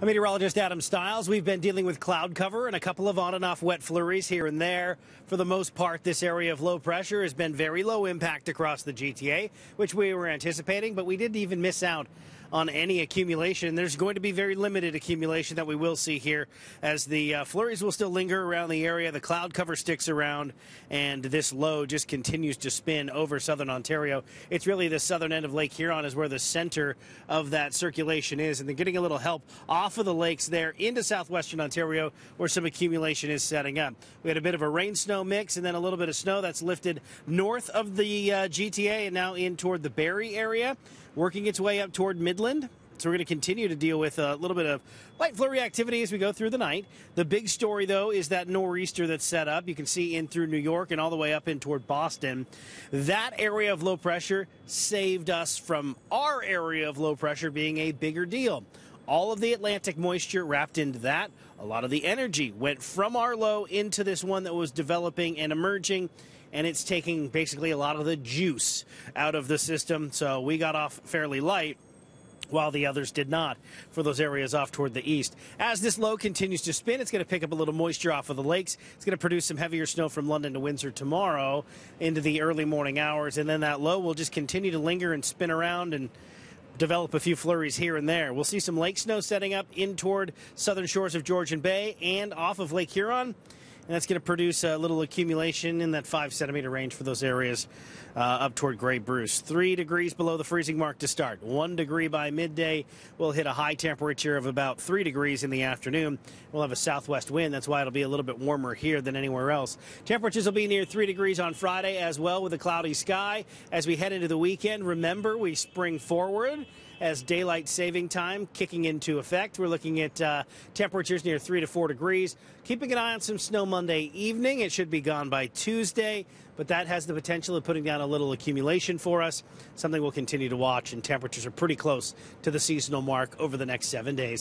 I'm meteorologist Adam Stiles. We've been dealing with cloud cover and a couple of on and off wet flurries here and there. For the most part, this area of low pressure has been very low impact across the GTA, which we were anticipating, but we didn't even miss out on any accumulation. There's going to be very limited accumulation that we will see here as the uh, flurries will still linger around the area. The cloud cover sticks around, and this low just continues to spin over southern Ontario. It's really the southern end of Lake Huron is where the center of that circulation is, and they're getting a little help off of the lakes there into southwestern Ontario where some accumulation is setting up. We had a bit of a rain snow mix and then a little bit of snow that's lifted north of the uh, GTA and now in toward the Barrie area, working its way up toward Midland. So we're going to continue to deal with a little bit of light flurry activity as we go through the night. The big story, though, is that nor'easter that's set up. You can see in through New York and all the way up in toward Boston. That area of low pressure saved us from our area of low pressure being a bigger deal all of the Atlantic moisture wrapped into that. A lot of the energy went from our low into this one that was developing and emerging, and it's taking basically a lot of the juice out of the system. So we got off fairly light while the others did not for those areas off toward the east. As this low continues to spin, it's going to pick up a little moisture off of the lakes. It's going to produce some heavier snow from London to Windsor tomorrow into the early morning hours, and then that low will just continue to linger and spin around and develop a few flurries here and there. We'll see some lake snow setting up in toward southern shores of Georgian Bay and off of Lake Huron. And that's going to produce a little accumulation in that five centimeter range for those areas uh, up toward Grey Bruce. Three degrees below the freezing mark to start. One degree by midday. We'll hit a high temperature of about three degrees in the afternoon. We'll have a southwest wind. That's why it'll be a little bit warmer here than anywhere else. Temperatures will be near three degrees on Friday as well with a cloudy sky. As we head into the weekend, remember we spring forward as daylight saving time kicking into effect. We're looking at uh, temperatures near 3 to 4 degrees. Keeping an eye on some snow Monday evening. It should be gone by Tuesday, but that has the potential of putting down a little accumulation for us, something we'll continue to watch, and temperatures are pretty close to the seasonal mark over the next seven days.